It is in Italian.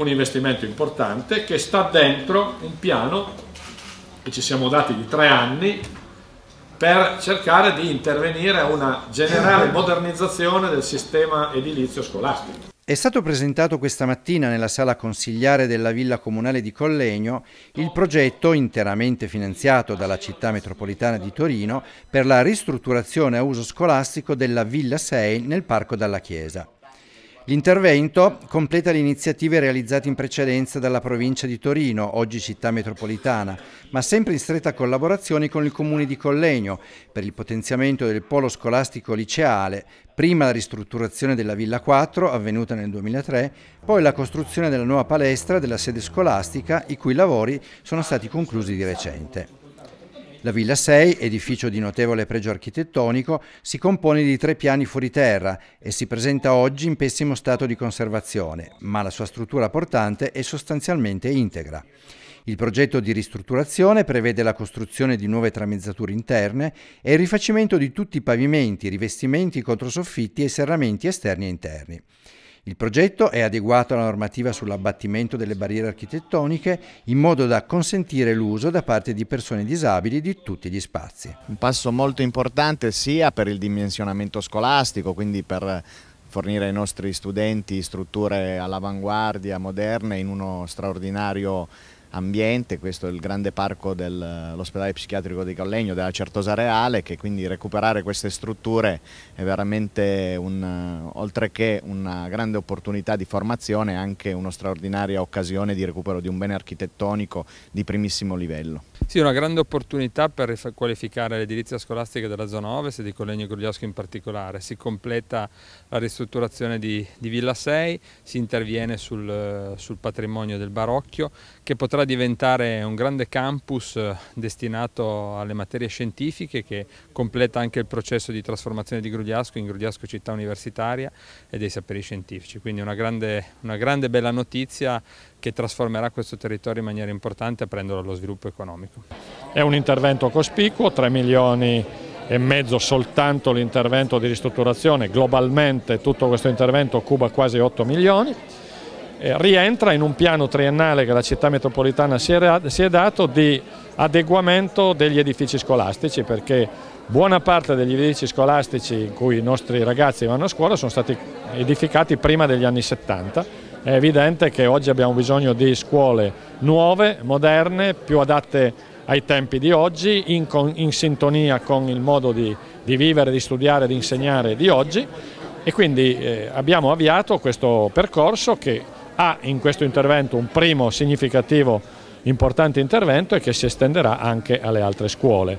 un investimento importante che sta dentro un piano che ci siamo dati di tre anni per cercare di intervenire a una generale modernizzazione del sistema edilizio scolastico. È stato presentato questa mattina nella sala consigliare della Villa Comunale di Collegno il progetto interamente finanziato dalla città metropolitana di Torino per la ristrutturazione a uso scolastico della Villa 6 nel Parco dalla Chiesa. L'intervento completa le iniziative realizzate in precedenza dalla provincia di Torino, oggi città metropolitana, ma sempre in stretta collaborazione con il comune di Collegno per il potenziamento del polo scolastico liceale, prima la ristrutturazione della Villa 4 avvenuta nel 2003, poi la costruzione della nuova palestra della sede scolastica i cui lavori sono stati conclusi di recente. La Villa 6, edificio di notevole pregio architettonico, si compone di tre piani fuori terra e si presenta oggi in pessimo stato di conservazione, ma la sua struttura portante è sostanzialmente integra. Il progetto di ristrutturazione prevede la costruzione di nuove tramezzature interne e il rifacimento di tutti i pavimenti, rivestimenti, controsoffitti e serramenti esterni e interni. Il progetto è adeguato alla normativa sull'abbattimento delle barriere architettoniche in modo da consentire l'uso da parte di persone disabili di tutti gli spazi. Un passo molto importante sia per il dimensionamento scolastico, quindi per fornire ai nostri studenti strutture all'avanguardia, moderne, in uno straordinario ambiente, questo è il grande parco dell'ospedale psichiatrico di Collegno, della Certosa Reale, che quindi recuperare queste strutture è veramente, un, oltre che una grande opportunità di formazione, anche una straordinaria occasione di recupero di un bene architettonico di primissimo livello. Sì, una grande opportunità per qualificare l'edilizia scolastica della zona ovest e di Collegno e in particolare. Si completa la ristrutturazione di, di Villa 6, si interviene sul, sul patrimonio del Barocchio che potrà potrà diventare un grande campus eh, destinato alle materie scientifiche che completa anche il processo di trasformazione di Grugliasco in Grugliasco città universitaria e dei saperi scientifici. Quindi una grande, una grande bella notizia che trasformerà questo territorio in maniera importante aprendolo allo sviluppo economico. È un intervento cospicuo, 3 milioni e mezzo soltanto l'intervento di ristrutturazione, globalmente tutto questo intervento occupa quasi 8 milioni eh, rientra in un piano triennale che la città metropolitana si è, dato di adeguamento degli edifici scolastici perché buona parte degli edifici scolastici in cui i nostri ragazzi vanno a scuola sono stati edificati prima degli anni 70. È evidente che oggi abbiamo bisogno di scuole nuove, moderne, più adatte ai tempi di oggi, in, in sintonia con il modo di, di vivere, di studiare, di insegnare di oggi e quindi eh, abbiamo avviato questo percorso che ha in questo intervento un primo significativo importante intervento e che si estenderà anche alle altre scuole.